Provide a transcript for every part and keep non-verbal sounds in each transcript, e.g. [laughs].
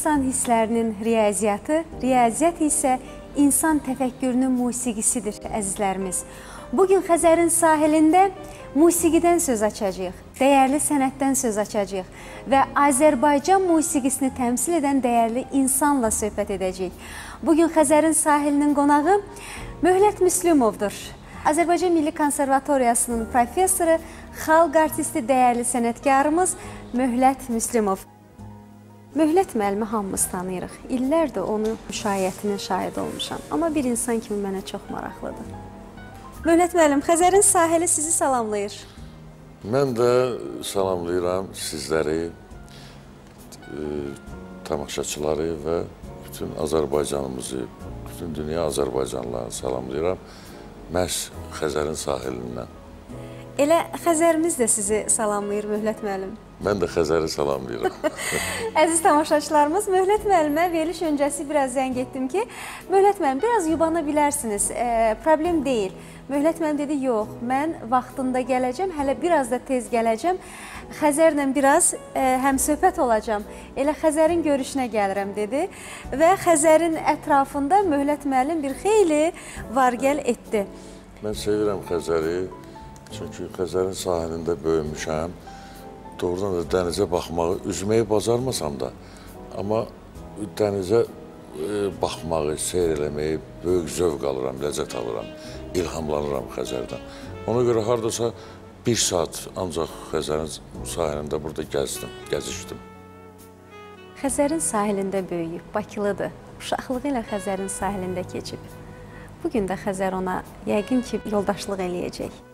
İnsan hisslərinin riyaziyyatı, riyaziyyat isə insan təfəkkürünün musiqisidir, əzizlərimiz. Bugün Xəzərin sahilində musiqidən söz açacağıq, dəyərli sənətdən söz açacağıq və Azərbaycan musiqisini təmsil edən dəyərli insanla söhbət edəcəyik. Bugün Xəzərin sahilinin qonağı Möhlət Müslümovdur. Azərbaycan Milli Konservatoriyasının professoru, xalq artisti, dəyərli sənətkarımız Möhlət Müslümov. Möhlət müəllimi hamımız tanıyırıq. İllərdir onun müşayiətinin şahid olmuşam. Amma bir insan kimi mənə çox maraqlıdır. Möhlət müəllim, Xəzərin sahili sizi salamlayır. Mən də salamlayıram sizləri, e, tamaşaçıları və bütün Azərbaycanımızı, bütün dünya Azərbaycanlılarını salamlayıram. Məhz Xəzərin sahilindən. Elə Xəzərimiz də sizi salamlayır Möhlət müəllim. Mən də Xəzəri salamlayıram. [laughs] Əziz tamaşaçılarımız, Möhlət müəllimə veriliş öncəsi biraz zəng etdim ki, Möhlət müəllim, biraz yubana bilərsiniz, e, problem deyil. Möhlət müəllim dedi, yox, mən vaxtında gələcəm, hələ biraz da tez gələcəm. Xəzərlə biraz e, həmsöhbət olacam. Elə Xəzərin görüşünə gəlirəm dedi və Xəzərin ətrafında Möhlət müəllim bir xeyli vargəl etdi. Mən sevirəm Xəzəri, çünki Xəzərin sahilində böyümüşəm doğrudan da dənizə baxmağı, üzməyi bacarmasam da, amma dənizə e, baxmağı, seyr eləməyi böyük zövq alıram, ləzzət alıram, ilhamlanıram Xəzərdən. Ona görə hardasa bir saat ancaq Xəzərin sahilində burada gəzdim, gəzişdim. Xəzərin sahilində böyüyüb, Bakılıdır. Uşaqlığı ilə Xəzərin sahilində keçib. Bugün də Xəzər ona yəqin ki, yoldaşlıq eləyəcək.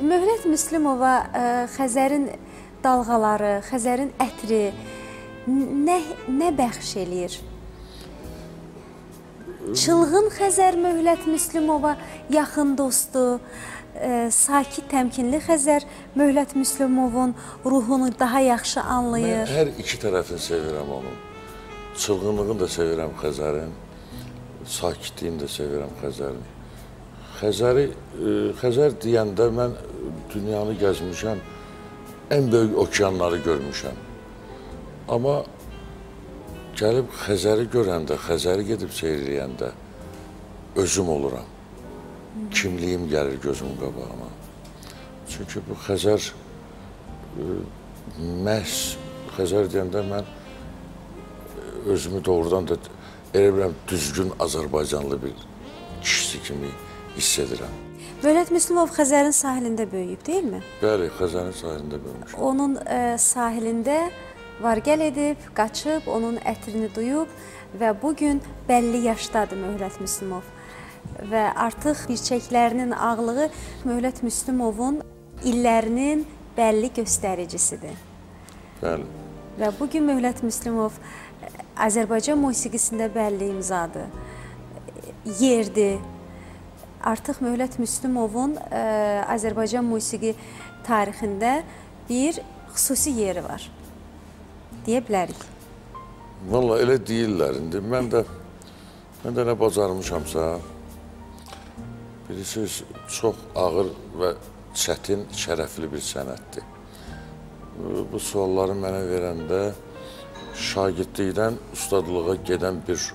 Möhlət Müslümova e, Xəzərin dalğaları, Xəzərin ətri nə nə bəxş eləyir? Çılğın Xəzər Möhlət Müslümova yaxın dostu, ə, e, sakit, təmkinli Xəzər Möhlət Müslümovun ruhunu daha yaxşı anlayır. Mən hər iki tərəfini sevirəm onun. Çılğınlığını da sevirəm Xəzərin. Sakitliyini də sevirəm Xəzərin. Xəzəri, e, Xəzər deyəndə mən dünyanı gəzmişəm, ən böyük okeanları görmüşəm. Amma gəlib Xəzəri görəndə, Xəzəri gedib seyr eləyəndə özüm oluram. Kimliyim gəlir gözümün qabağına. Çünki bu Xəzər e, məhz Xəzər deyəndə mən özümü doğrudan da elə bilirəm düzgün Azərbaycanlı bir kişisi kimi hiss edirəm. Möhlət Müslümov Xəzərin sahilində böyüyüb, deyilmi? Bəli, Xəzərin sahilində böyümüş. Onun ə, e, sahilində vargəl edib, qaçıb, onun ətrini duyub və bu gün bəlli yaşdadır Möhlət Müslümov. Və artıq birçəklərinin ağlığı Möhlət Müslümovun illərinin bəlli göstəricisidir. Bəli. Və bu gün Möhlət Müslümov e, Azərbaycan musiqisində bəlli imzadır. Yerdir, artıq Möhlət Müslümovun ə, e, Azərbaycan musiqi tarixində bir xüsusi yeri var. Deyə bilərik. Valla elə deyirlər indi. Mən də mən də nə bacarmışamsa bilirsiniz, çox ağır və çətin, şərəfli bir sənətdir. Bu sualları mənə verəndə şagirdlikdən ustadlığa gedən bir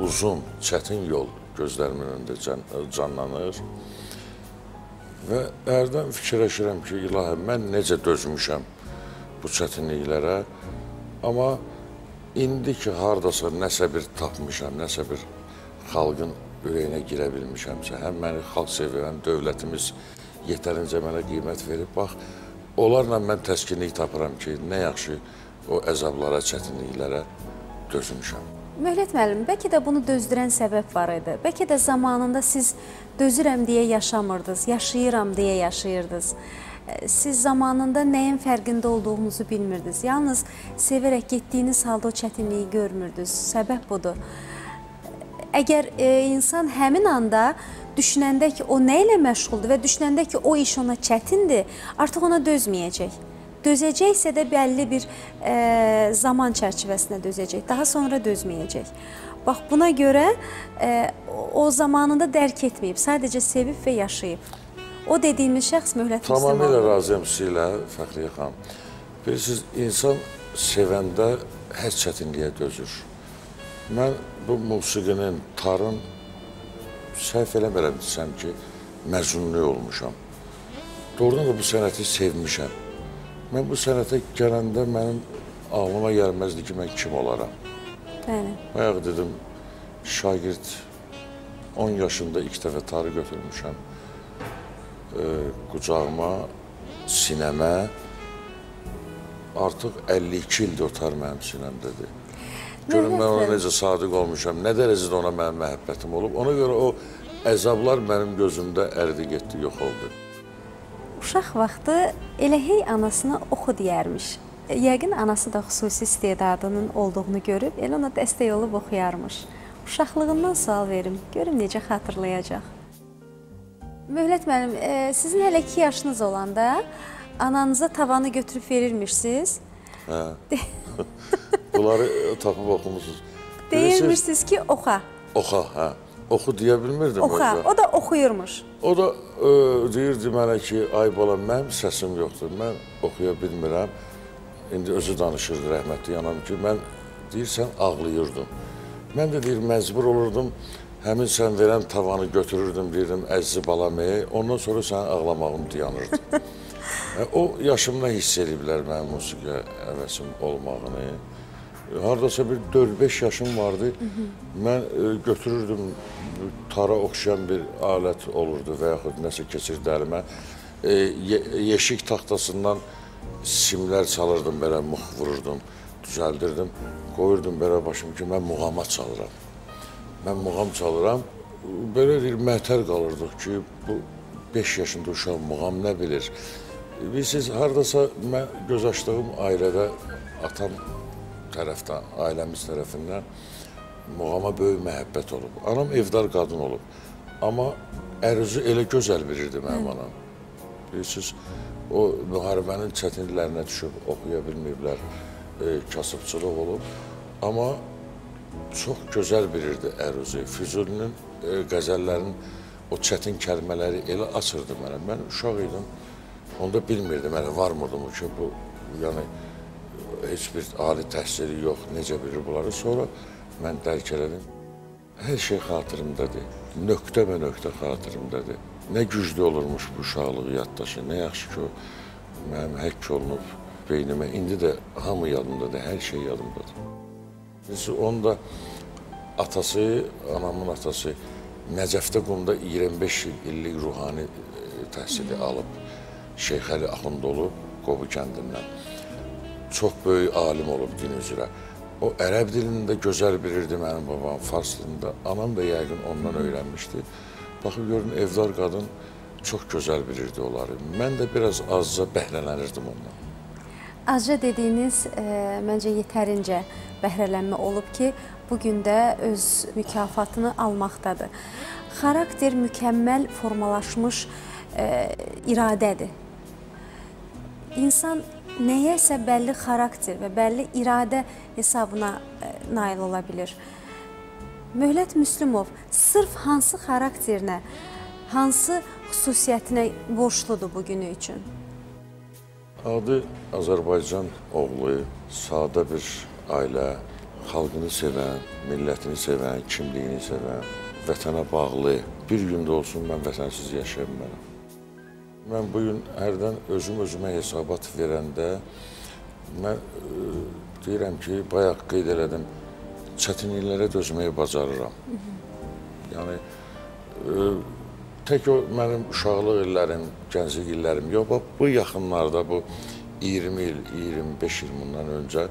uzun, çətin yol gözlərimin önündə can, canlanır. Və hərdən fikirləşirəm ki, ilahə, mən necə dözmüşəm bu çətinliklərə. Amma indi ki, hardasa nəsə bir tapmışam, nəsə bir xalqın ürəyinə girə bilmişəmsə, həm məni xalq sevirəm, dövlətimiz yetərincə mənə qiymət verib, bax, onlarla mən təskinlik tapıram ki, nə yaxşı o əzablara, çətinliklərə dözmüşəm. Möhlət müəllim, bəlkə də bunu dözdürən səbəb var idi. Bəlkə də zamanında siz dözürəm deyə yaşamırdınız, yaşayıram deyə yaşayırdınız. Siz zamanında nəyin fərqində olduğunuzu bilmirdiniz. Yalnız sevərək getdiyiniz halda o çətinliyi görmürdünüz. Səbəb budur. Əgər e, insan həmin anda düşünəndə ki, o nə ilə məşğuldur və düşünəndə ki, o iş ona çətindir, artıq ona dözməyəcək. Dözəcəksə də bəlli bir e, zaman çərçivəsində dözəcək. Daha sonra dözməyəcək. Bax buna görə e, o zamanında dərk etməyib, sadəcə sevib və yaşayıb. O dediyimiz şəxs möhlət Tamamilə razıyam sizlə Fəxriyə xanım. Bilirsiniz, insan sevəndə hər çətinliyə dözür. Mən bu musiqinin, tarın səhv eləmirəmsəm ki, məzunluq olmuşam. Doğrudan da bu sənəti sevmişəm. Mən bu sənətə gələndə mənim ağlıma gəlməzdi ki, mən kim olaram. Bəli. Bayaq dedim, şagird 10 yaşında ilk dəfə tarı götürmüşəm. E, qucağıma, sinəmə artıq 52 ildir o tar mənim sinəmdədir. Görün mən ona necə sadiq olmuşam, nə dərəcədə ona mənim məhəbbətim olub. Ona görə o əzablar mənim gözümdə əridi getdi, yox oldu. Uşaq vaxtı elə hey anasına oxu deyərmiş. Yəqin anası da xüsusi istedadının olduğunu görüb, elə ona dəstək olub oxuyarmış. Uşaqlığından sual verim, görüm necə xatırlayacaq. Möhlət müəllim, e, sizin hələ 2 yaşınız olanda ananıza tavanı götürüb verirmişsiniz. Hə. [laughs] Bunları tapıb oxumusunuz. Deyirmişsiniz ki, oxa. Oxa, hə. Oxu deyə bilmirdim Oxa. özə. Oxuyurmuş. O da e, deyirdi mənə ki, ay bala, mənim səsim yoxdur, mən oxuya bilmirəm. İndi özü danışırdı rəhmətli anam ki, mən deyirsən ağlayırdım. Mən də deyir məcbur olurdum, həmin sən verən tavanı götürürdüm, deyirdim əziz balam, ey, ondan sonra sənin ağlamağın dayanırdı. [laughs] E, o yaşımda hiss ediblər mənim musiqiyə həvəsim olmağını. Hardasa bir 4-5 yaşım vardı. Mən e, götürürdüm tara oxşayan bir alət olurdu və yaxud nəsə keçirdi əlimə. E, ye yeşik taxtasından simlər çalırdım, belə mux vururdum, düzəldirdim. Qoyurdum belə başım ki, mən muğama çalıram. Mən muğam çalıram. Belə deyir, mətər qalırdıq ki, bu 5 yaşında uşaq muğam nə bilir? Bilirsiniz, hardasa mən göz açdığım ailədə atam tərəfdən, ailəmiz tərəfindən muğama böyük məhəbbət olub. Anam evdar qadın olub. Amma ərüzü elə gözəl bilirdi mənim anam. Bilirsiniz, o müharibənin çətinliklərinə düşüb oxuya bilməyiblər, e, kasıbçılıq olub. Amma çox gözəl bilirdi ərüzü. Füzulinin e, qəzəllərinin o çətin kəlmələri elə açırdı mənə. Mən uşaq idim, onda bilmirdim, hələ varmırdım ki, bu, yəni heç bir ali təhsili yox, necə bilir bunları. Sonra mən dərk elədim. Hər şey xatirimdədir. Nöqtə və nöqtə xatirimdədir. Nə güclü olurmuş bu uşaqlıq yaddaşı, nə yaxşı ki mənim həkk olunub beynimə. İndi də hamı yadımdadır, hər şey yadımdadır. Biz onun da atası, anamın atası Nəcəfdə qumda 25 illik ruhani e, təhsili alıb. Şeyx Əli Axund olub Qobu kəndindən çox böyük alim olub din üzrə. O ərəb dilini də gözəl bilirdi mənim babam, fars dilində. Anam da yəqin ondan öyrənmişdi. Baxıb görün, evdar qadın çox gözəl bilirdi onları. Mən də biraz azca bəhrələnirdim ondan. Azca dediyiniz e, məncə yetərincə bəhrələnmə olub ki, bu gün də öz mükafatını almaqdadır. Xarakter mükəmməl formalaşmış e, iradədir. İnsan nəyəsə bəlli xarakter və bəlli iradə hesabına ə, nail ola bilər. Möhlət Müslümov sırf hansı xarakterinə, hansı xüsusiyyətinə borcludur bu günü üçün? Adı Azərbaycan oğlu, sadə bir ailə, xalqını sevən, millətini sevən, kimliyini sevən, vətənə bağlı. Bir gündə olsun mən vətənsiz yaşaya bilmərəm. Mən bu gün hərdən özüm özümə hesabat verəndə mən e, deyirəm ki, bayaq qeyd elədim, çətinliklərə dözməyi bacarıram. Yəni e, tək o mənim uşaqlıq illərim, gənclik illərim yox, bu yaxınlarda bu 20 il, 25 il bundan öncə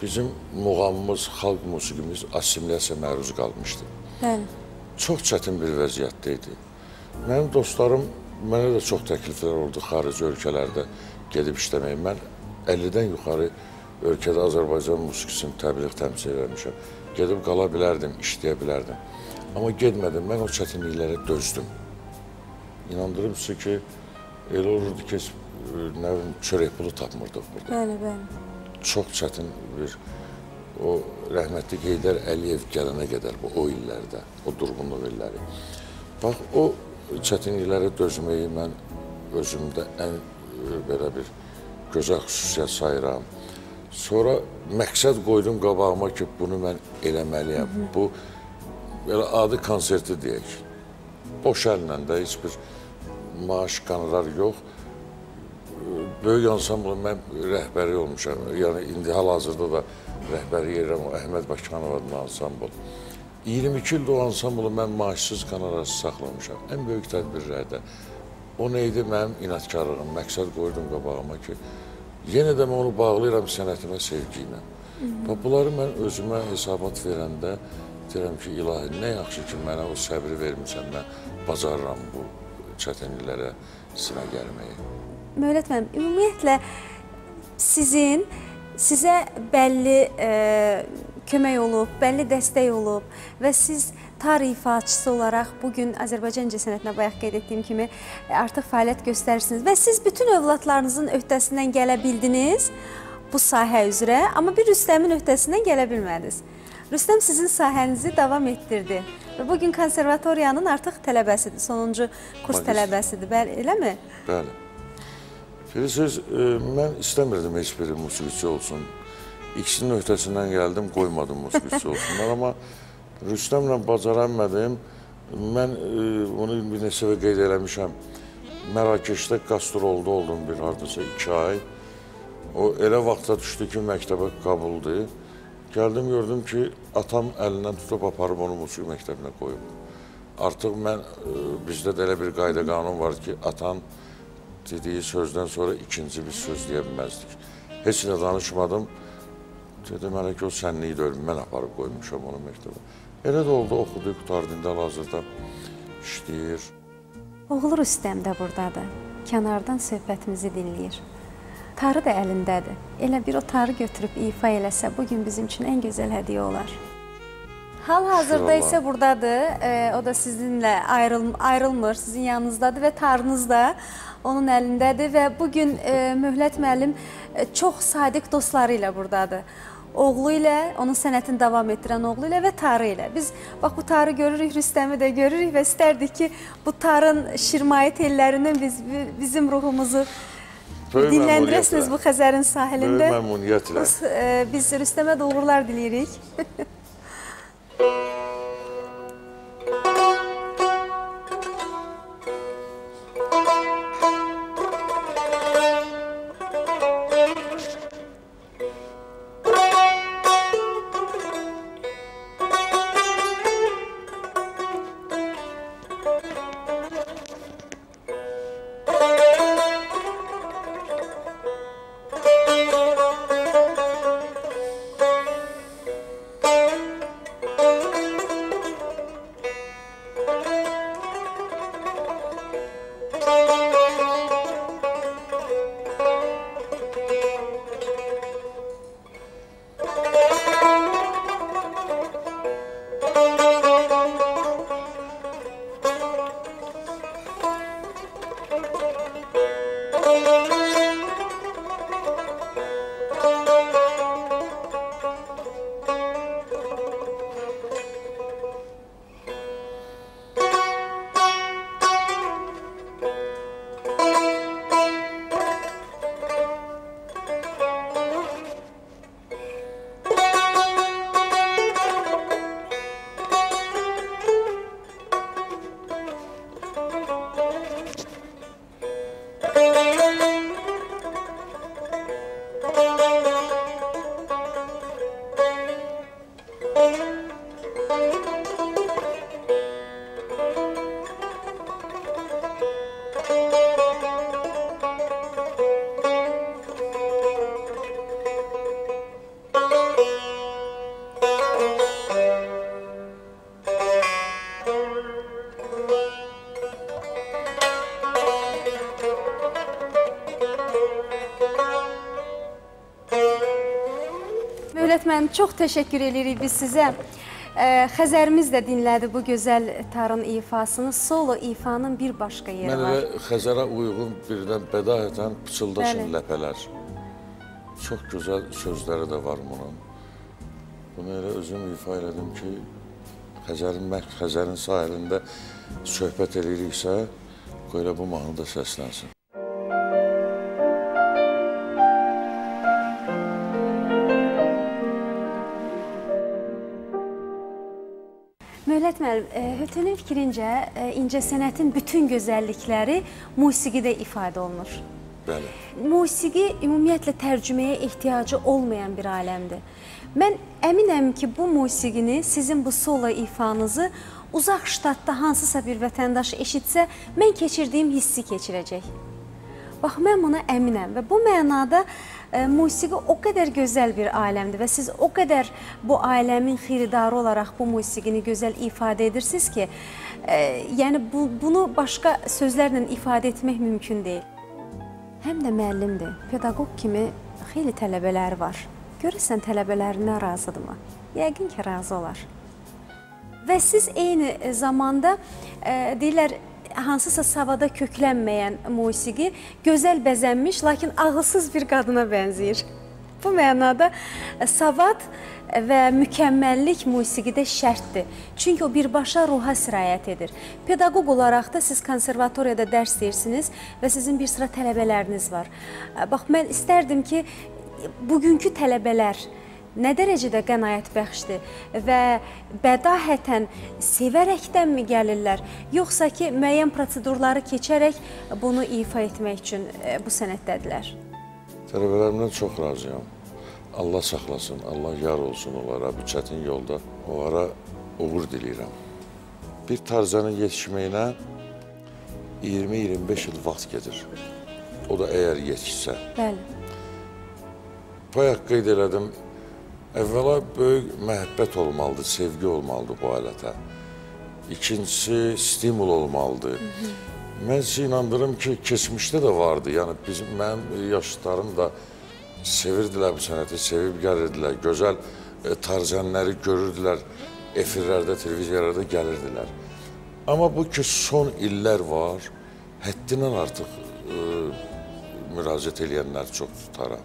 bizim muğamımız, xalq musiqimiz assimilyasiya məruz qalmışdı. Bəli. Çox çətin bir vəziyyətdə idi. Mənim dostlarım Mənə də çox təkliflər oldu xarici ölkələrdə gedib işləməyə. Mən 50-dən yuxarı ölkədə Azərbaycan musiqisini təbliğ təmsil eləmişəm. Gedib qala bilərdim, işləyə bilərdim. Amma getmədim, mən o çətinliklərə dözdüm. İnandırım sizə ki, elə olurdu ki, nə bilim, çörək pulu tapmırdıq burada. Bəli, bəli. Çox çətin bir o rəhmətli Heydər Əliyev gələnə qədər bu o illərdə, o durğunluq illəri. Bax, o çətinliklərə dözməyi mən özümdə ən e, belə bir gözəl xüsusiyyət sayıram. Sonra məqsəd qoydum qabağıma ki, bunu mən eləməliyəm. Bu belə adi konserti deyək. Boş əllə də heç bir maaş, qonorar yox. Böyük ansamblın mən rəhbəri olmuşam. Yəni indi hal-hazırda da rəhbəri yerəm o Əhməd Bakıxanov adlı ansambl. 22 ildir o ansamblı mən maaşsız qonorarsız saxlamışam. Ən böyük tədbirlərdə. O nə idi mənim inadkarlığım, məqsəd qoydum qabağıma ki, yenə də mən onu bağlayıram sənətimə, sevgi ilə. Və bunları mən özümə hesabat verəndə deyirəm ki, ilahi, nə yaxşı ki, mənə o səbri vermirsən, mən bacarıram bu çətinliklərə sinə gəlməyi. Möhlət müəllim, ümumiyyətlə sizin sizə bəlli e, kömək olub, bəlli dəstək olub və siz tarix ifaçısı olaraq bu gün Azərbaycan incəsənətinə bayaq qeyd etdiyim kimi e, artıq fəaliyyət göstərirsiniz və siz bütün övladlarınızın öhdəsindən gələ bildiniz bu sahə üzrə, amma bir Rüstəmin öhdəsindən gələ bilmədiniz. Rüstəm sizin sahənizi davam etdirdi və bu gün konservatoriyanın artıq tələbəsidir, sonuncu kurs Magistr. tələbəsidir, bəli, eləmi? Bəli. Bilirsiniz, e, mən istəmirdim heç biri musiqiçi olsun. İkisinin öhdəsindən gəldim, qoymadım musiqiçi olsunlar, amma Rüstəmlə bacara bilmədim. Mən e, onu bir neçə və qeyd eləmişəm. Mərakeşdə qastrolda oldum bir hardasa iki ay. O elə vaxta düşdü ki, məktəbə qabuldur. Gəldim, gördüm ki, atam əlindən tutub aparıb onu musiqi məktəbinə qoyub. Artıq mən, e, bizdə də elə bir qayda qanun var ki, atan dediyi sözdən sonra ikinci bir söz deyə bilməzdik. Heç nə danışmadım. Dedim, hələ ki, o sənliyi deyil, mən aparıb qoymuşam onu məktəbə. Elə də oldu, oxudu, qutardı, indi hal-hazırda işləyir. Oğlu Rüstəm də burdadır. Kənardan söhbətimizi dinləyir. Tarı da əlindədir. Elə bir o tarı götürüb ifa eləsə bu gün bizim üçün ən gözəl hədiyyə olar. Hal-hazırda isə burdadır. E, o da sizinlə ayrıl ayrılmır, sizin yanınızdadır və tarınız da onun əlindədir və bu gün e, Möhlət müəllim e, çox sadiq dostları ilə burdadır. Oğlu ilə, onun sənətini davam etdirən oğlu ilə və tarı ilə. Biz bax bu tarı görürük, Rüstəmi də görürük və istərdik ki, bu tarın şirmai tellərindən biz bizim ruhumuzu Böyük dinləndirəsiniz bu Xəzərin Böyük sahilində. məmnuniyyətlə. Biz, e, biz Rüstəmə də uğurlar diləyirik. [laughs] Müəllim, çox təşəkkür edirik biz sizə. Xəzərimiz də dinlədi bu gözəl tarın ifasını. Solo ifanın bir başqa yeri Mən var. elə Xəzərə uyğun birdən bədahətən pıçıldaşın ləpələr. Çox gözəl sözləri də var bunun. Bunu elə özüm ifa elədim ki, Xəzərin mən Xəzərin sahilində söhbət eləyiriksə, qoy elə bu mahnı da səslənsin. E, Hötənin fikrincə e, incəsənətin bütün gözəllikləri musiqidə ifadə olunur. Bəli. Musiqi ümumiyyətlə tərcüməyə ehtiyacı olmayan bir aləmdir. Mən əminəm ki, bu musiqini, sizin bu solo ifanızı uzaq ştatda hansısa bir vətəndaş eşitsə, mən keçirdiyim hissi keçirəcək. Bax, mən buna əminəm və bu mənada musiqi o qədər gözəl bir aləmdir və siz o qədər bu aləmin xiridarı olaraq bu musiqini gözəl ifadə edirsiniz ki, e, yəni bu, bunu başqa sözlərlə ifadə etmək mümkün deyil. Həm də müəllimdir, pedaqoq kimi xeyli tələbələri var. Görürsən tələbələrindən razıdırmı? Yəqin ki, razı olar. Və siz eyni zamanda e, deyirlər hansısa savada köklənməyən musiqi gözəl bəzənmiş, lakin ağılsız bir qadına bənzəyir. Bu mənada savad və mükəmməllik musiqidə şərtdir. Çünki o birbaşa ruha sirayət edir. Pedaqoq olaraq da siz konservatoriyada dərs deyirsiniz və sizin bir sıra tələbələriniz var. Bax mən istərdim ki, bugünkü tələbələr nə dərəcədə qənaət bəxşdir və bədahətən sevərəkdənmi gəlirlər, yoxsa ki, müəyyən prosedurları keçərək bunu ifa etmək üçün e, bu sənətdədirlər? Tələbələrimdən çox razıyam. Allah saxlasın, Allah yar olsun onlara bu çətin yolda. Onlara uğur diləyirəm. Bir tarzanın yetişməyinə 20-25 il vaxt gedir. O da əgər yetişsə. Bəli. Bayaq qeyd elədim, əvvəla böyük məhəbbət olmalıdır, sevgi olmalıdır bu alətə. İkincisi, stimul olmalıdır. Hı -hı. Mən sizə inandırım ki, keçmişdə də vardı. Yəni bizim mənim yaşlarım da sevirdilər bu sənəti, sevib gəlirdilər. Gözəl e, tarzənləri görürdülər, efirlərdə, televiziyalarda gəlirdilər. Amma bu ki, son illər var, həddindən artıq e, müraciət edənlər çox tutara.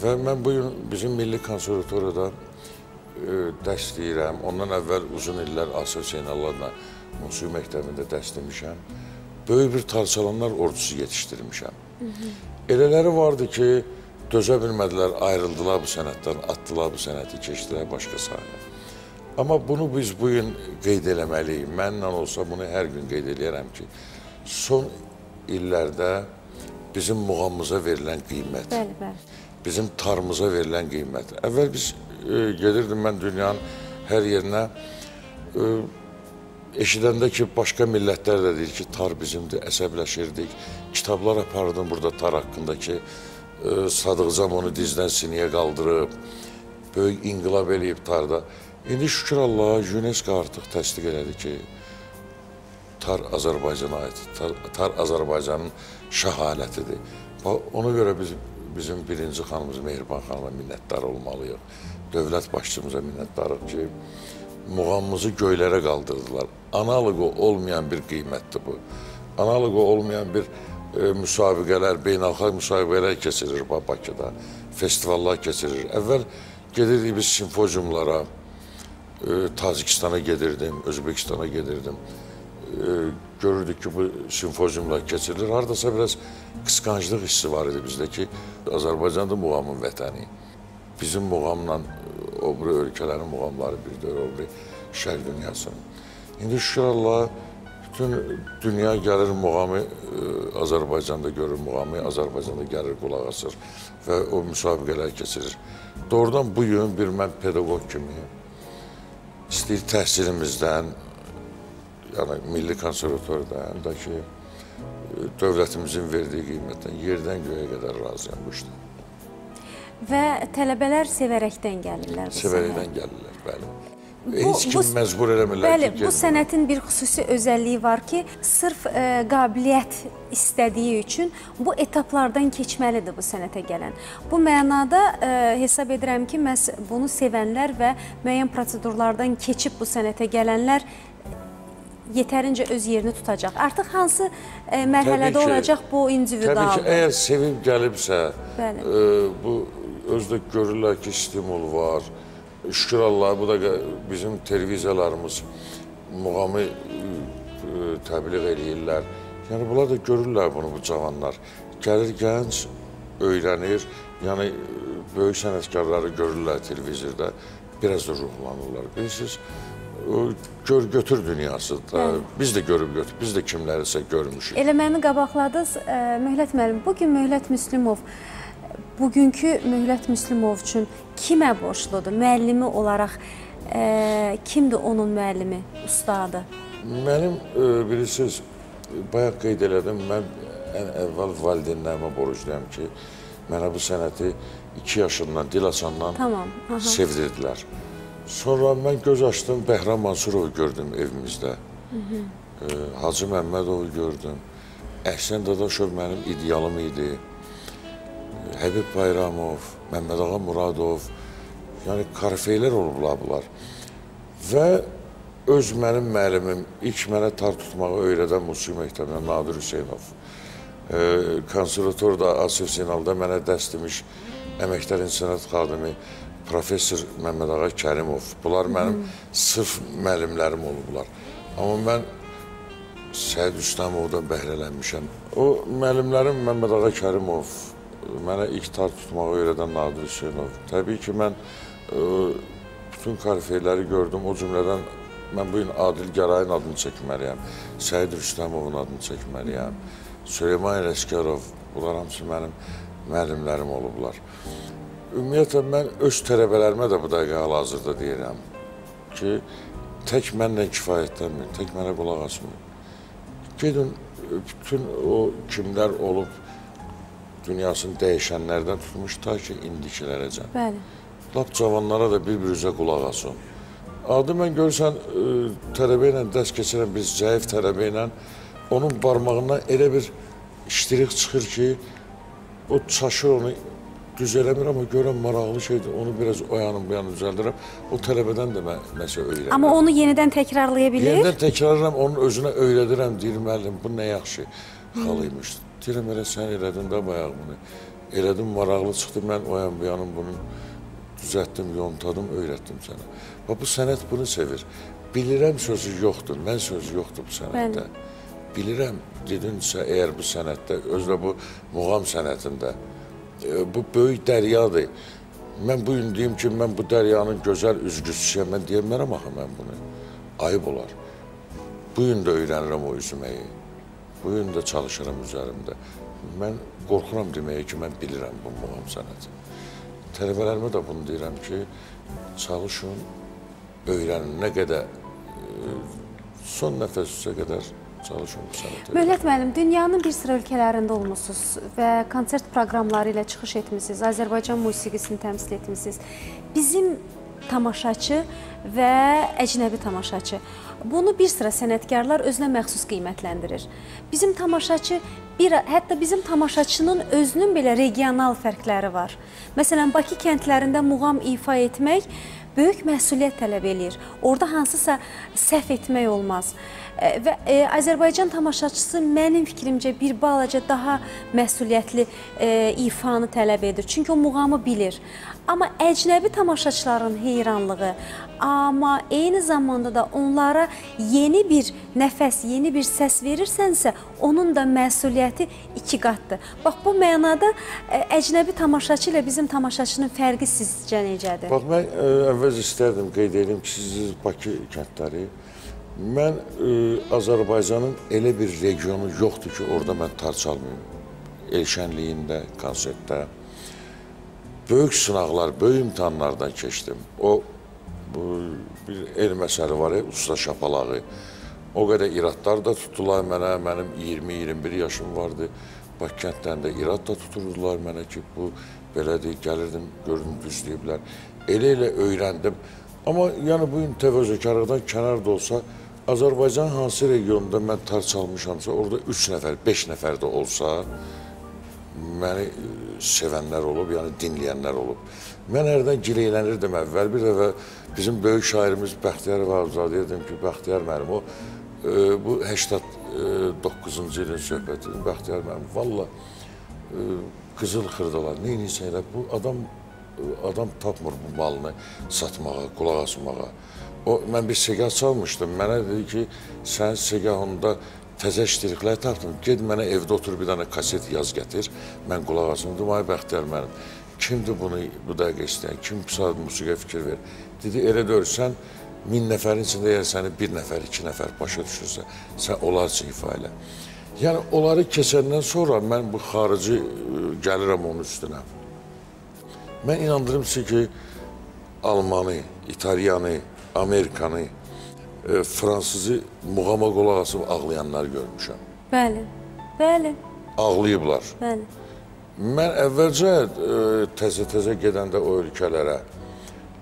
Və mən bu gün bizim Milli Konservatoriyada e, dərs deyirəm. Ondan əvvəl uzun illər Asır Hüseynallarla musiqi məktəbində dərs demişəm. Böyük bir tarçalanlar ordusu yetişdirmişəm. Elələri vardı ki, dözə bilmədilər, ayrıldılar bu sənətdən, atdılar bu sənəti, keçdilər başqa sahəyə. Amma bunu biz bu gün qeyd eləməliyik. Mənlə olsa bunu hər gün qeyd eləyərəm ki, son illərdə bizim muğamımıza verilən qiymət. Bəli, bəli bizim tarımıza verilən qiymət. Əvvəl biz e, gedirdim mən dünyanın hər yerinə e, eşidəndə ki, başqa millətlər də deyir ki, tar bizimdir, əsəbləşirdik. Kitablar apardım burada tar haqqındakı e, Sadıqcam onu dizdən siniyə qaldırıb, böyük inqilab eləyib tarda. İndi şükür Allaha UNESCO artıq təsdiq elədi ki, tar Azərbaycana aiddir. Tar, tar Azərbaycanın şah alətidir. Ona görə biz bizim birinci xanımız Mehriban xanıma minnətdar olmalıyıq. Dövlət başçımıza minnətdarıq ki, muğamımızı göylərə qaldırdılar. Analoqu olmayan bir qiymətdir bu. Analoqu olmayan bir e, müsabiqələr, beynəlxalq müsabiqələr keçirir Bakıda, festivallar keçirir. Əvvəl gedirdik biz simfoziumlara, e, Tacikistana gedirdim, Özbekistana gedirdim. E, görürdük ki, bu simfoziumlar keçirilir. Hardasa biraz qısqanclıq hissi var idi bizdə ki, Azərbaycan da muğamın vətəni. Bizim muğamla o biri ölkələrin muğamları bir deyil, o biri şərq dünyasının. İndi şükür Allah, bütün dünya gəlir muğamı, Azərbaycanda görür muğamı, Azərbaycanda gəlir qulaq asır və o müsabiqələr keçirir. Doğrudan bu gün bir mən pedaqoq kimi istəyir təhsilimizdən, yəni Milli Konservatoriyada, həm də ki, dövlətimizin verdiyi qiymətdən yerdən göyə qədər razıyam bu işdən. Və tələbələr sevərəkdən gəlirlər. Sevərəkdən gəlirlər, bəli. Bu, Heç kim bu, məcbur eləmirlər bəli, ki, Bəli, bu sənətin bir xüsusi özəlliyi var ki, sırf ə, e, qabiliyyət istədiyi üçün bu etaplardan keçməlidir bu sənətə gələn. Bu mənada ə, e, hesab edirəm ki, məhz bunu sevənlər və müəyyən prosedurlardan keçib bu sənətə gələnlər yetərincə öz yerini tutacaq. Artıq hansı ə, e, mərhələdə ki, olacaq bu individualdır. Təbii ki, əgər sevib gəlibsə, ə, bu özdə görürlər ki, stimul var, Şükür Allah, bu da bizim televiziyalarımız muğamı e, təbliğ eləyirlər. Yəni, bunlar da görürlər bunu, bu cavanlar. Gəlir gənc, öyrənir, yəni böyük sənətkarları görürlər televizorda, biraz da ruhlanırlar. Bilirsiniz, gör götür dünyasıdır da. Biz də görüb götür, biz də kimlərisə görmüşük. Elə məni qabaqladınız, ə, Möhlət müəllim. Bu gün Möhlət Müslümov bugünkü Möhlət Müslümov üçün kimə borcludur? Müəllimi olaraq ə, kimdir onun müəllimi, ustadı? Mənim e, bilirsiniz, bayaq qeyd elədim, mən ən əvvəl valideynlərimə borcluyam ki, mənə bu sənəti 2 yaşından, dil açandan Tamam. Sevdirdilər. Sonra mən göz açdım, Bəhram Mansurovu gördüm evimizdə. E, Hacı Məmmədovu gördüm. Əhsən Dadaşov mənim idealım idi. Həbib Bayramov, Məmməd ağa Muradov, yəni karfeylər olublar bunlar. Və öz mənim müəllimim, ilk mənə tar tutmağı öyrədən musiqi məktəbində Nadir Hüseynov. E, konservatorda Asif Sinalda mənə dərs demiş əməkdar insənat xadimi professor Məmməd ağa Kərimov. Bunlar mənim sırf müəllimlərim olublar. Amma mən Səyid Üstəmovdan bəhrələnmişəm. O müəllimlərim Məmməd ağa Kərimov, mənə ilk tar tutmağı öyrədən Nadir Hüseynov. Təbii ki, mən e, bütün karifeyləri gördüm. O cümlədən mən bu gün Adil Gərayın adını çəkməliyəm. Səyid Rüstəmovun adını çəkməliyəm. Süleyman Ələsgərov, bunlar hamısı mənim müəllimlərim olublar. Ümumiyyətlə, mən öz tələbələrimə də bu dəqiqə hal-hazırda deyirəm ki, tək mənlə kifayətlənməyin, tək mənə qulaq asmayın. Gedin, bütün o kimlər olub dünyasını dəyişənlərdən tutmuş ta ki, indikilərəcən. Bəli. Lap cavanlara da bir-birinizə qulaq asın. Adı mən görürsən, ə, tələbə ilə dərs keçirən biz zəif tələbə ilə onun barmağından elə bir iştirik çıxır ki, o çaşır onu düz eləmir, amma görən maraqlı şeydir. Onu biraz o yanım bu yanı düzəldirəm. O tələbədən də mən nəsə öyrənirəm. Amma onu yenidən təkrarlaya bilir. Yenidən təkrarlaram, onun özünə öyrədirəm, deyir müəllim, bu nə yaxşı xal imiş. Deyirəm, elə sən elədin də bayaq bunu. Elədim, maraqlı çıxdı, mən o yan bu yanım bunu düzəltdim, yontadım, öyrətdim sənə. Bax, bu sənət bunu sevir. Bilirəm sözü yoxdur, mən sözü yoxdur bu sənətdə. Bilirəm, dedinsə, əgər bu sənətdə, özlə bu muğam sənətində, bu böyük dəryadır. Mən bu gün deyim ki, mən bu dəryanın gözəl üzgüçüyəm, mən deyəmərəm axı mən bunu. Ayıb olar. Bu gün də öyrənirəm o üzməyi. Bu gün də çalışıram üzərimdə. Mən qorxuram deməyə ki, mən bilirəm bu muğam sənəti. Tələbələrimə də bunu deyirəm ki, çalışın, öyrənin. Nə qədər e, son nəfəsinizə qədər çalışın. Möhlət müəllim, dünyanın bir sıra ölkələrində olmusunuz və konsert proqramları ilə çıxış etmisiniz. Azərbaycan musiqisini təmsil etmisiniz. Bizim tamaşaçı və əcnəbi tamaşaçı. Bunu bir sıra sənətkarlar özünə məxsus qiymətləndirir. Bizim tamaşaçı bir hətta bizim tamaşaçının özünün belə regional fərqləri var. Məsələn, Bakı kəndlərində muğam ifa etmək böyük məsuliyyət tələb eləyir. Orada hansısa səhv etmək olmaz. E, Və e, Azərbaycan tamaşaçısı mənim fikrimcə bir balaca daha məsuliyyətli e, ifanı tələb edir. Çünki o muğamı bilir. Amma əcnəbi tamaşaçıların heyranlığı, amma eyni zamanda da onlara yeni bir nəfəs, yeni bir səs verirsənsə, onun da məsuliyyəti iki qatdır. Bax bu mənada e, əcnəbi tamaşaçı ilə bizim tamaşaçının fərqi sizcə necədir? Bax, mən ə, əvvəl istərdim qeyd edeyim ki, siz Bakı kəndləri, mən ə, Azərbaycanın elə bir regionu yoxdur ki, orada mən tar çalmayım. El şənliyində, konsertdə. Böyük sınaqlar, böyük imtahanlardan keçdim. O, bu, bir el məsəli var, usta şapalağı. O qədər iradlar da tutdular mənə, mənim 20-21 yaşım vardı. Bakı kəndlərində irad da tuturdular mənə ki, bu belədir, gəlirdim, gördüm düzləyiblər. Elə-elə öyrəndim. Amma yəni bu gün təvəzzökarlıqdan kənar da olsa, Azərbaycan hansı regionunda mən tar çalmışamsa, orada 3 nəfər, 5 nəfər də olsa, məni e, sevənlər olub, yəni dinləyənlər olub. Mən hərdən gileylənirdim əvvəl. Bir dəfə bizim böyük şairimiz Bəxtiyar Vahabzadəyə dedim ki, Bəxtiyar müəllim, o e, bu 89-cu ilin söhbətidir. Bəxtiyar müəllim, valla e, qızıl xırdalar, nə edirsən elə, bu adam e, adam tapmır bu malını satmağa, qulaq asmağa. O, mən bir segah çalmışdım, mənə dedi ki, sən segahında təzə iştiriklər tapdım, ged mənə evdə otur bir dənə kaset yaz gətir, mən qulaq asım, dedim, ay Bəxtiyar mənim, kimdir bunu bu dəqiqə istəyən, kim saat musiqiyə fikir verir? Dedi, elə də sən min nəfərin içində əgər səni bir nəfər, iki nəfər başa düşürsə, sən onlar üçün ifa elə. Yəni onları keçəndən sonra mən bu xarici gəlirəm onun üstünə. Mən inandırım ki Almanı, İtalyanı, Amerikanı, e, Fransızı muğama qulaq asıb ağlayanlar görmüşəm. Bəli. Bəli. Ağlayıblar. Bəli. Mən əvvəlcə e, təzə-təzə gedəndə o ölkələrə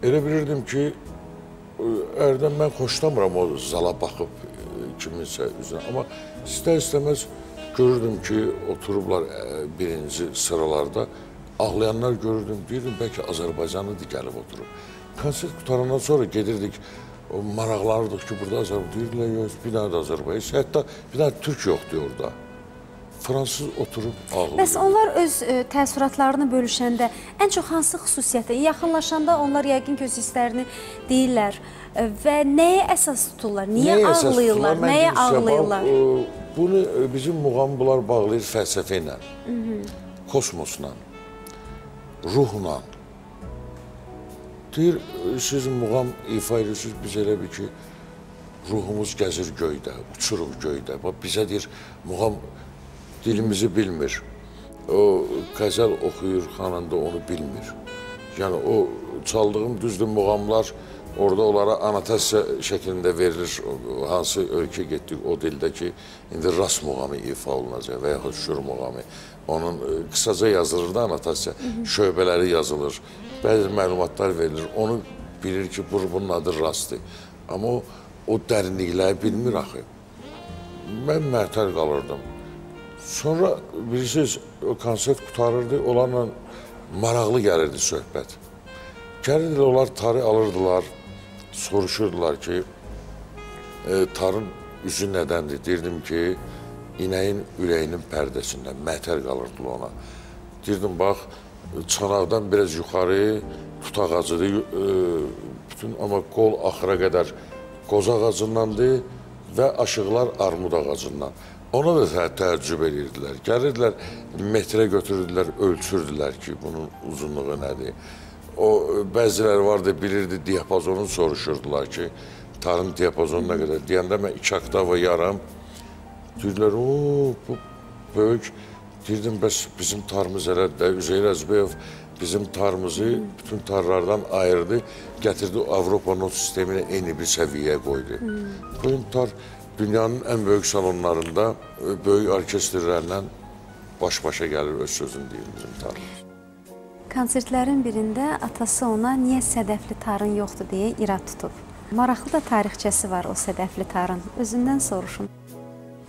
elə bilirdim ki, e, ərdən mən xoşlamıram o zala baxıb e, kiminsə üzünə. Amma istər-istəməz görürdüm ki, oturublar e, birinci sıralarda ağlayanlar görürdüm. Deyirdim bəlkə Azərbaycanlıdır gəlib oturub. Konsert qutarandan sonra gedirdik maraqlanırdıq ki, burada Azərbaycan deyirdilər, yox, bir dənə də Azərbaycan. Hətta bir dənə türk yoxdur orada. Fransız oturub ağlayır. Bəs onlar öz e, təəssüratlarını bölüşəndə ən çox hansı xüsusiyyətə, yaxınlaşanda onlar yəqin ki, öz hisslərini deyirlər e, və nəyə əsas tuturlar? Niyə Nəyə ağlayırlar? tuturlar? Nəyə ağlayırlar? bax, e, Bunu e, bizim muğam bunlar bağlayır fəlsəfə ilə, kosmosla, ruhla. Deyir, siz muğam ifa edirsiniz, biz elə bir ki, ruhumuz gəzir göydə, uçuruq göydə. Bax, bizə deyir, muğam dilimizi bilmir. O qəzəl oxuyur, xananda onu bilmir. Yəni o çaldığım düzdür muğamlar orada onlara anotasiya şəklində verilir. Hansı ölkə getdik o dildə ki, indi rast muğamı ifa olunacaq və yaxud şur muğamı. Onun e, qısaca yazılır da anotasiya, şöbələri yazılır. Bəzi məlumatlar verilir. Onu bilir ki, bu bunun adı rastdır. Amma o, o dərinlikləri bilmir axı. Mən məhtəl qalırdım. Sonra bilirsiniz, o konsert qutarırdı, onlarla maraqlı gəlirdi söhbət. Gəlirdilər, onlar tarı alırdılar, soruşurdular ki, e, tarın üzü nədəndir? Deyirdim ki, inəyin ürəyinin pərdəsindən mətər qalırdılar ona. Deyirdim, bax, çanaqdan biraz yuxarı tut ağacıdır, e, bütün amma qol axıra qədər qoz ağacındandır və aşıqlar armud ağacından. Ona da tə təəccüb edirdilər. Gəlirdilər, metrə götürürdülər, ölçürdülər ki, bunun uzunluğu nədir. O bəziləri vardı, bilirdi, diapazonu soruşurdular ki, tarın diapazonu nə qədər. Deyəndə mən iki oktava yaram. Deyirlər, o, bu böyük. Deyirdim, bəs bizim tarımız elədir Üzeyir Əzbəyov bizim tarımızı bütün tarlardan ayırdı, gətirdi Avropa not sisteminə eyni bir səviyyəyə qoydu. Bugün tar dünyanın ən böyük salonlarında e, böyük orkestrlərlə baş-başa gəlir, öz sözünü deyir bizim tarımız. Konsertlərin birində atası ona niyə sədəfli tarın yoxdur deyə irad tutub. Maraqlı da tarixçəsi var o sədəfli tarın. Özündən soruşun.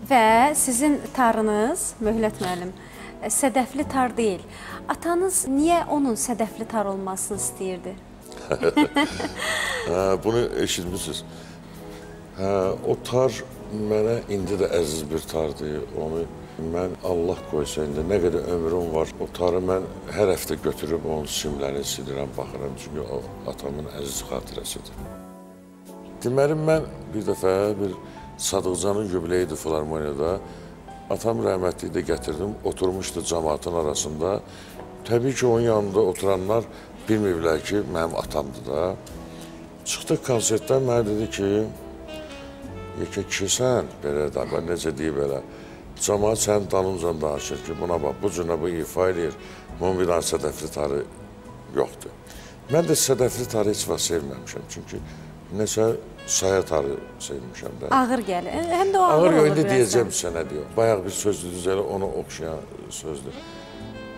Və sizin tarınız, Möhlət müəllim, sədəfli tar deyil. Atanız niyə onun sədəfli tar olmasını istəyirdi? [laughs] Bunu eşitmisiniz. Hə, o tar mənə indi də əziz bir tardır. Onu mən Allah qoysa indi nə qədər ömrüm var, o tarı mən hər həftə götürüb onun simlərini silirəm, baxıram. Çünki o atamın əziz xatirəsidir. Deməli mən bir dəfə bir Sadıqcanın yubileyidir filarmoniyada. Atam rəhmətliyi də gətirdim, oturmuşdu cəmaatın arasında. Təbii ki, onun yanında oturanlar bilməyiblər ki, mənim atamdır da. Çıxdıq konsertdən, mənə dedi ki, yekə kişisən, belə də, necə deyib belə. Cəmaat sənin dalınca danışır ki, buna bax, bu cünə bu ifa eləyir, bunun bir dənə sədəfli tarı yoxdur. Mən də sədəfli tarı heç vaxt sevməmişəm, çünki nəsə saya tarı sevmişəm də. Ağır gəlir. E, Həm də o ağır, Ağır olur indi biraz da. deyəcəm sənə deyir. Bayaq bir sözdür, düzələ ona oxşayan sözdür.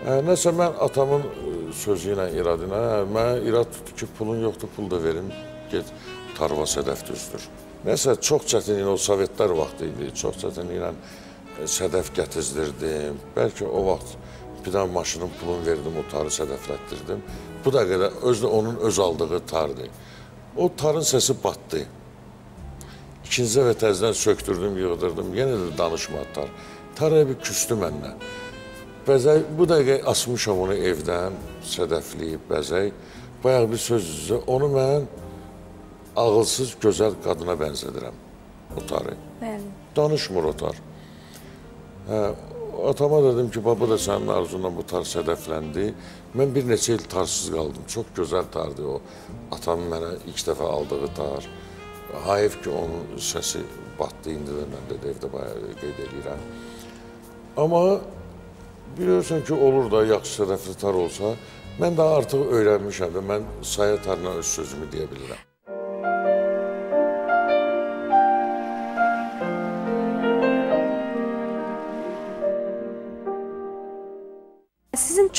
Hə, nəsə mən atamın ə, sözü ilə iradına, hə, mənə irad tutdu ki, pulun yoxdur, pul da verim, get tarva sədəf düzdür. Nəsə çox çətin o Sovetlər vaxtı idi, çox çətinliklə ə, sədəf gətizdirdim. Bəlkə o vaxt bir dənə maşının pulunu verdim, o tarı sədəflətdirdim. Bu da qədər özü də onun öz aldığı tardır. O tarın səsi batdı. İkinci dəfə təzədən söktürdüm, yığdırdım. Yenə də danışmadı tar. Tar bir küstü məndən. Bəzək, bu dəqiqə asmışam onu evdən, sədəfliyib, bəzək. Bayaq bir söz üzrə, onu mən ağılsız, gözəl qadına bənzədirəm, o tarı. Bəli. Danışmır o tar. Hə, atama dedim ki, baba da sənin arzunla bu tar sədəfləndi. Mən bir neçə il tarsız qaldım. Çox gözəl tardı o. Atamın mənə ilk dəfə aldığı tar. Hayef ki onun səsi batdı indi də mən də evdə bayağı qeyd edirəm. Amma bilirsən ki, olur da yaxşı tərəfli tar olsa, mən də artıq öyrənmişəm və mən saya tarına öz sözümü deyə bilirəm.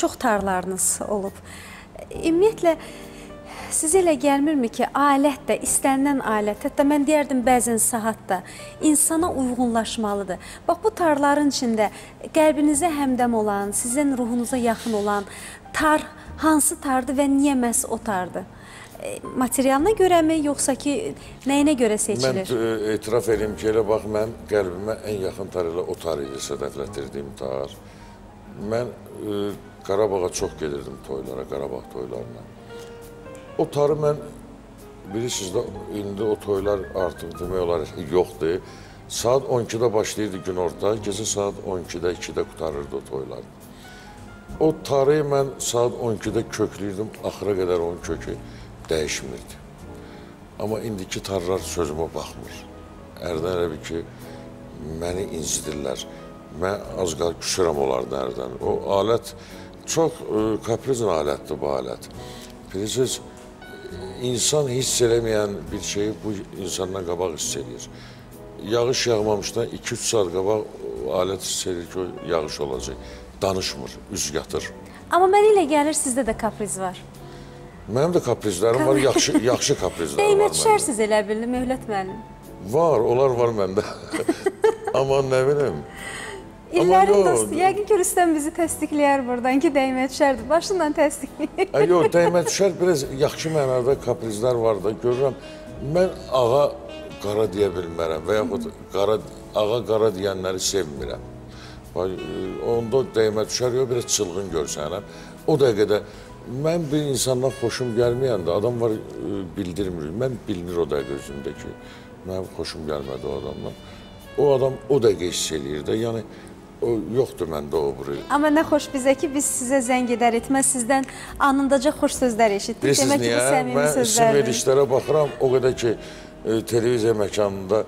Çox tarlarınız olub. Ümumiyyətlə sizə elə gəlmirmi ki, alət də, istənilən alət, hətta mən deyərdim bəzən saat da insana uyğunlaşmalıdır. Bax bu tarların içində qəlbinizə həmdəm olan, sizin ruhunuza yaxın olan tar hansı tardır və niyə məhz o tardır? E, Materialına görəmi, yoxsa ki, nəyinə görə Mən seçilir? e, etiraf edeyim ki, elə bax mən qəlbimə ən yaxın tar elə o tar idi, sədəflətdirdiyim tar. Mən e, Qarabağa çox gedirdim toylara, Qarabağ toylarına. O tarı mən bilirsiniz də indi o toylar artıq demək olar [laughs] yoxdur. Saat 12-də başlayırdı günorta, gecə saat 12-də, 2-də qutarırdı o toylar. O tarı mən saat 12-də kökləyirdim, axıra qədər onun kökü dəyişmirdi. Amma indiki tarlar sözümə baxmır. Ərdən elə ki, məni incidirlər. Mən az qal küsürəm onlardan ərdən. O alət çox e, kaprizm alətdir bu alət. Bilirsiniz, insan hiss eləməyən bir şeyi bu insandan qabaq hiss edir. Yağış yağmamışdan 2-3 saat qabaq alət hiss edir ki, yağış olacaq. Danışmır, üz yatır. Amma mənə elə gəlir sizdə də kapriz var. Mənim də kaprizlərim var, yaxşı yaxşı kaprizlərim var Dəymə məndə. düşərsiz elə bildim, möhlət müəllim. Var, onlar var məndə. [laughs] Amma nə bilim. İllərin dostu, yəqin ki, Rüstəm bizi təsdiqləyər buradan ki, dəymə düşərdi. Başından təsdiqləyir. Yox, dəymə düşər, biraz yaxşı mənada kaprizlər var da, görürəm. Mən ağa qara deyə bilmərəm və yaxud qara, ağa qara deyənləri sevmirəm. E, Onda dəymə düşər, yox, biraz çılğın görsənəm. O dəqiqədə mən bir insandan xoşum gəlməyəndə adam var e, bildirmir. Mən bilinir o dəqiqə özümdə ki, mənim xoşum gəlmədi o adamdan. O adam o dəqiqə hiss eləyir də, yəni o yoxdur məndə o buru. Amma nə xoş bizə ki, biz sizə zəng edər etməz sizdən anındaca xoş sözlər eşitdik. Bilirsiniz Demək ki, bu niyə? səmimi Mən sizin sözlərdir. verilişlərə baxıram, o qədər ki, e, televiziya məkanında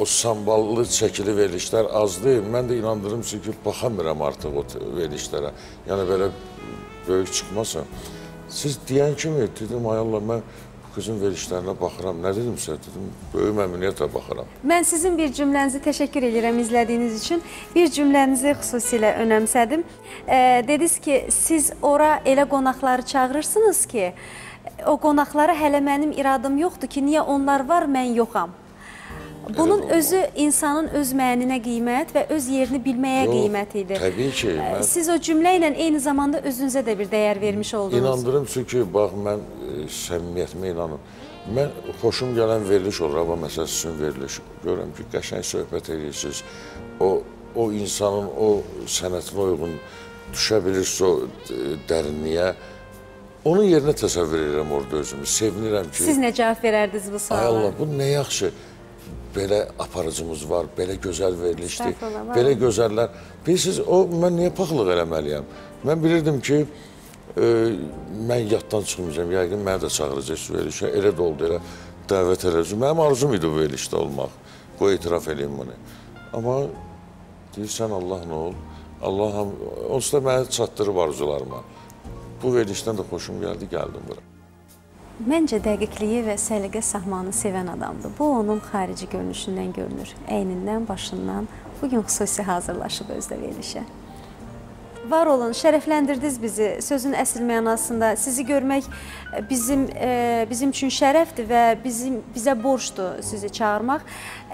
o samballı çəkili verilişlər azdır. Mən də inandırım ki, baxamıram artıq o verilişlərə. Yəni belə böyük çıxmasın. Siz deyən kimi dedim, ay Allah, mən qızın verilişlərinə baxıram. Nə dedimsə, dedim, böyük məmnuniyyətlə baxıram. Mən sizin bir cümlənizi təşəkkür edirəm izlədiyiniz üçün. Bir cümlənizi xüsusilə önəmsədim. E, dediniz ki, siz ora elə qonaqları çağırırsınız ki, o qonaqlara hələ mənim iradım yoxdur ki, niyə onlar var, mən yoxam. Bunun olmalı. özü insanın öz məninə qiymət və öz yerini bilməyə Yox, qiymətidir. təbii ki, mən- Siz o cümlə ilə eyni zamanda özünüzə də bir dəyər vermiş oldunuz. İnandırım ki, bax mən e, səmimiyyətimə inanım. Mən xoşum gələn veriliş olur, amma məsəl üçün veriliş. Görürəm ki, qəşəng söhbət edirsiniz. O o insanın o sənətinə uyğun düşə bilirsə o dərinliyə onun yerinə təsəvvür edirəm orada özümü. Sevinirəm ki, Siz nə cavab verərdiniz bu ay suala? Allah, bu nə yaxşı. Belə aparıcımız var, belə gözəl verilişdir, belə gözəllər. Bilirsiniz, o mən niyə paxıllıq eləməliyəm? Mən bilirdim ki, e, mən yaddan çıxmayacağam. Yəqin məni də çağıracaq verilişə. Elə də oldu, elə dəvət edəcəm. Mənim arzum idi bu verilişdə olmaq. Bu etiraf eləyim bunu. Amma deyirsən Allah nə ol? Allah onsuz da məni çatdırıb arzularıma. Bu verilişdən də xoşum gəldi, gəldim bura. Məncə dəqiqliyi və səliqə sahmanı sevən adamdır. Bu onun xarici görünüşündən görünür. Əynindən, başından. Bu gün xüsusi hazırlaşıb özdə verilişə. Var olun, şərəfləndirdiniz bizi. Sözün əsl mənasında sizi görmək e, bizim e, bizim üçün şərəfdir və bizim bizə borcdur sizi çağırmaq.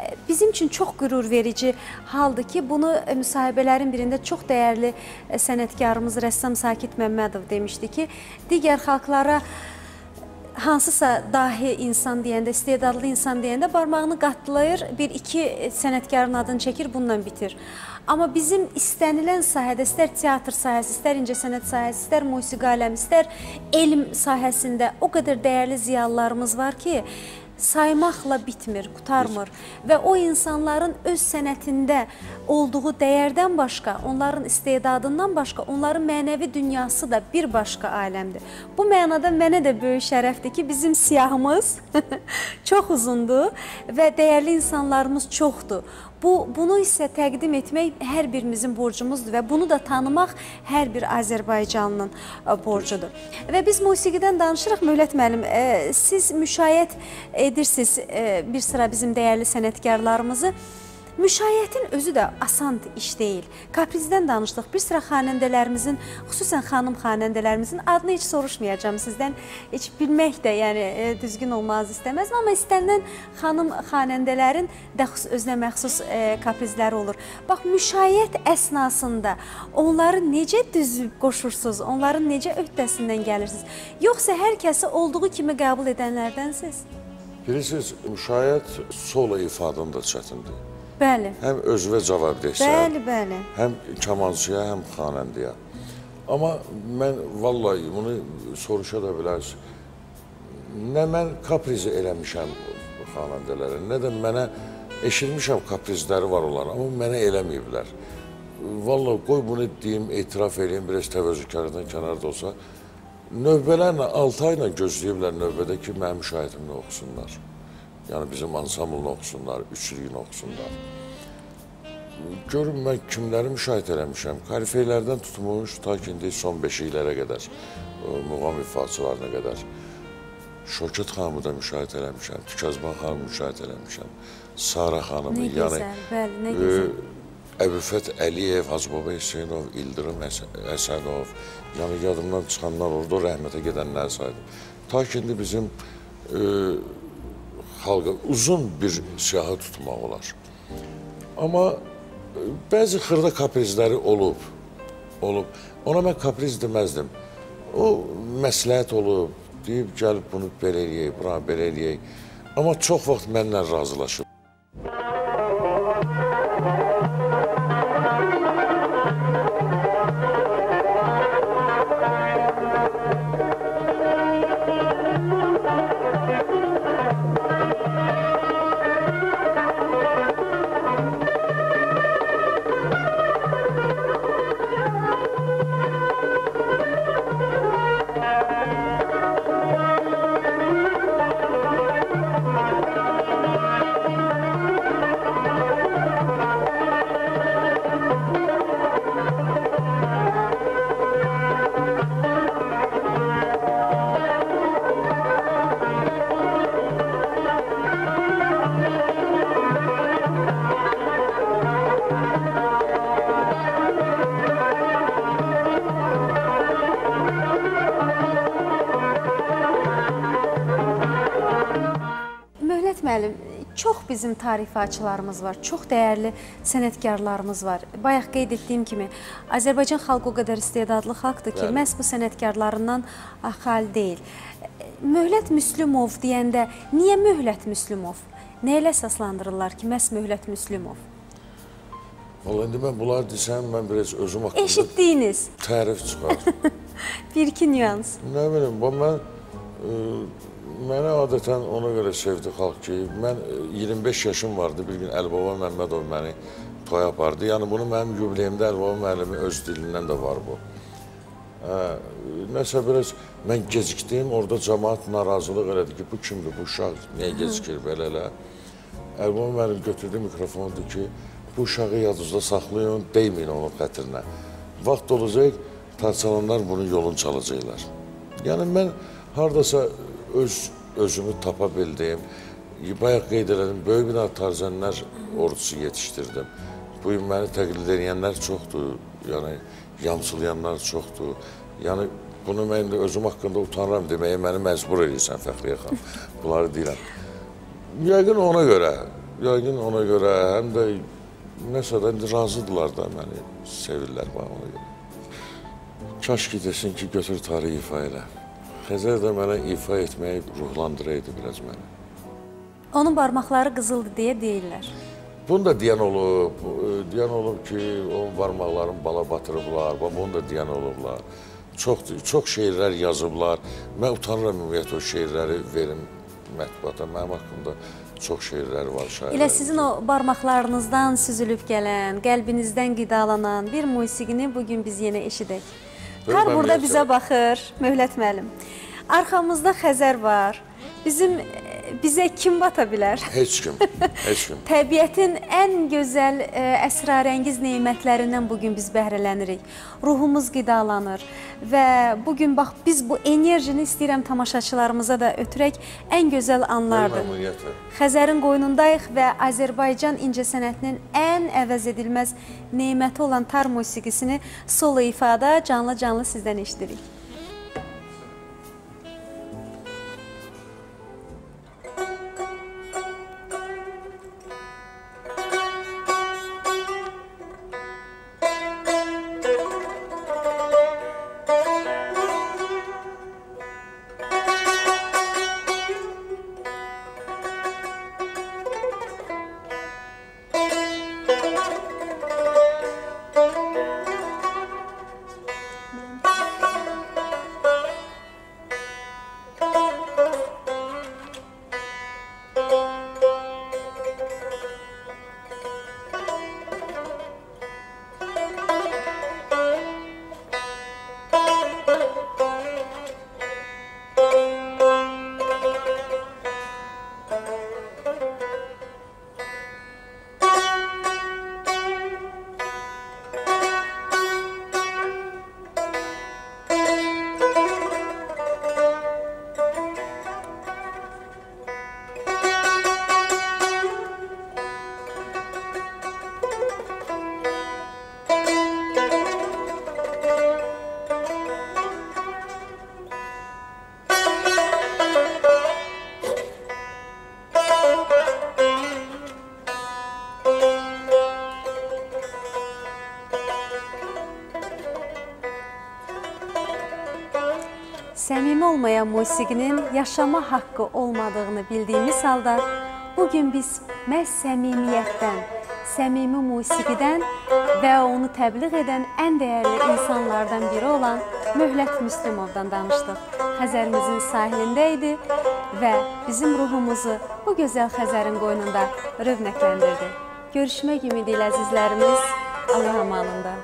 E, Bizim üçün çox qürur verici haldır ki, bunu müsahibələrin birində çox dəyərli sənətkarımız rəssam Sakit Məmmədov demişdi ki, digər xalqlara hansısa dahi insan deyəndə, istedadlı insan deyəndə barmağını qatlayır, bir iki sənətkarın adını çəkir, bununla bitir. Amma bizim istənilən sahədə, istər teatr sahəsi, istər incəsənət sahəsi, istər musiqi aləmi, istər elm sahəsində o qədər dəyərli ziyalılarımız var ki, saymaqla bitmir, qutarmır və o insanların öz sənətində olduğu dəyərdən başqa, onların istedadından başqa, onların mənəvi dünyası da bir başqa aləmdir. Bu mənada mənə də böyük şərəfdir ki, bizim siyahımız [laughs] çox uzundur və dəyərli insanlarımız çoxdur. Bu bunu isə təqdim etmək hər birimizin borcumuzdur və bunu da tanımaq hər bir Azərbaycanlının ə, borcudur. Və biz musiqidən danışırıq Mövlət müəllim. ə, Siz müşayiət edirsiniz ə, bir sıra bizim dəyərli sənətkarlarımızı. Müşayiətin özü də asan iş deyil. Kaprizdən danışdıq. Bir sıra xanəndələrimizin, xüsusən xanım xanəndələrimizin adını heç soruşmayacağam sizdən. Heç bilmək də, yəni e, düzgün olmaz istəməzdim, amma istənilən xanım xanəndələrin də özünə məxsus e, kaprizləri olur. Bax, müşayiət əsnasında onları necə düzüb qoşursunuz? Onların necə öhdəsindən gəlirsiniz? Yoxsa hər kəsi olduğu kimi qəbul edənlərdənsiz? Bilirsiniz, müşayiət solo ifadın da çətindir. Bəli. Həm özünə cavabdehsən, Bəli, bəli. həm kamançıya, həm xanəndəyə. Amma mən vallahi bunu soruşa da bilərsiniz. Nə mən kaprizi eləmişəm xanəndələrə, nə də mənə eşitmişəm kaprizləri var onlar, amma mənə eləməyiblər. Vallahi qoy bunu deyim, etiraf edeyim, biraz təvəzzükardan kənarda olsa. Növbələrlə 6 ayla gözləyiblər növbədə ki, mənim müşahidimlə oxusunlar. Yəni bizim ansamblını oxusunlar, üçlüyünü oxusunlar. Görün mən kimləri müşahidə eləmişəm. Kalifeylərdən tutmuş ta ki indi son beşiklərə qədər, o, muğam ifaçılarına qədər. Şökət xanımı da müşahidə eləmişəm, Tükəzban xanımı müşahidə eləmişəm. Sara xanımı, Nə yəni gözəl, bəli, nə e, gözəl. Əbülfət Əliyev, Hacıbaba Hüseynov, İldırım Həsənov, yəni yadımdan çıxanlar orada rəhmətə gedənlər saydım. Ta ki indi bizim e, xalqa uzun bir siyahı tutmaq olar. Amma e, bəzi xırda kaprizləri olub, olub. Ona mən kapriz deməzdim. O məsləhət olub, deyib gəlib bunu belə eləyək, bura belə eləyək. Amma çox vaxt mənlə razılaşıb. Bizim tarifaçılarımız var, çox dəyərli sənətkarlarımız var. Bayaq qeyd etdiyim kimi, Azərbaycan xalqı o qədər istedadlı xalqdır ki, Bəli. məhz bu sənətkarlarından xal deyil. Möhlət Müslümov deyəndə niyə Möhlət Müslümov? Nə ilə əsaslandırırlar ki, məhz Möhlət Müslümov? Vallahi indi mən bunları desəm, mən biraz özüm haqqında Eşitdiyiniz tərif çıxar. [laughs] bir-iki nüans. Nə bilim, mən e, mənə adətən ona görə sevdi xalq ki, mən e, 25 yaşım vardı, bir gün Əlibaba Məmmədov məni toya apardı. Yəni bunu mənim yubileyimdə Əlibaba müəllimin öz dilindən də var bu. Hə, nəsə biraz mən gecikdim, orada cəmaət narazılıq elədi ki, bu kimdir, bu uşaq niyə gecikir belə elə. Əlibaba müəllim götürdü mikrofonu dedi ki, bu uşağı yadınızda saxlayın, deyməyin onun xətrinə. Vaxt olacaq, parçalanlar bunun yolunu çalacaqlar. Yəni mən hardasa öz özümü tapa bildim. Bayaq qeyd elədim, böyük bir tarzənlər ordusu yetişdirdim. Bu gün məni təqlid edənlər çoxdur, yəni yamsılayanlar çoxdur. Yəni bunu mən də özüm haqqında utanıram deməyə məni məcbur edirsən Fəxriyə xanım. Bunları deyirəm. Yəqin ona görə, yəqin ona görə, həm də nəsə də razıdırlar da məni sevirlər bana ona görə. Kaş ki desin ki, götür tarix ifa elə. Xəzər də mənə ifa etməyi ruhlandıraydı biraz məni. Onun barmaqları qızıldı deyə deyirlər. Bunu da deyən olub, e, deyən olub ki, onun barmaqlarını bala batırıblar, bunu da deyən olublar. Çox çox şeirlər yazıblar. Mən utanıram ümumiyyətlə o şeirləri verim mətbuata mənim haqqımda çox şeirlər var, şairlər. Elə sizin o barmaqlarınızdan süzülüb gələn, qəlbinizdən qidalanan bir musiqini bu gün biz yenə eşidək. Tar burada bizə baxır, Möhlət müəllim. Arxamızda Xəzər var. Bizim bizə kim bata bilər? Heç kim, [laughs] heç kim. Təbiətin ən gözəl ə, əsrarəngiz nemətlərindən bu gün biz bəhrələnirik. Ruhumuz qidalanır və bu gün bax biz bu enerjini istəyirəm tamaşaçılarımıza da ötürək ən gözəl anlardır. Xəzərin qoynundayıq və Azərbaycan incəsənətinin ən əvəz edilməz neməti olan tar musiqisini solo ifada canlı-canlı sizdən eşidirik. Olmayan musiqinin yaşama haqqı olmadığını bildiyimiz halda bu gün biz məhz səmimiyyətdən, səmimi musiqidən və onu təbliğ edən ən dəyərli insanlardan biri olan Möhlət Müslümovdan danışdıq. Xəzərimizin sahilində idi və bizim ruhumuzu bu gözəl Xəzərin qoynunda rövnəqləndirdi. Görüşmək ümidi ilə əzizlərimiz Allah amanında.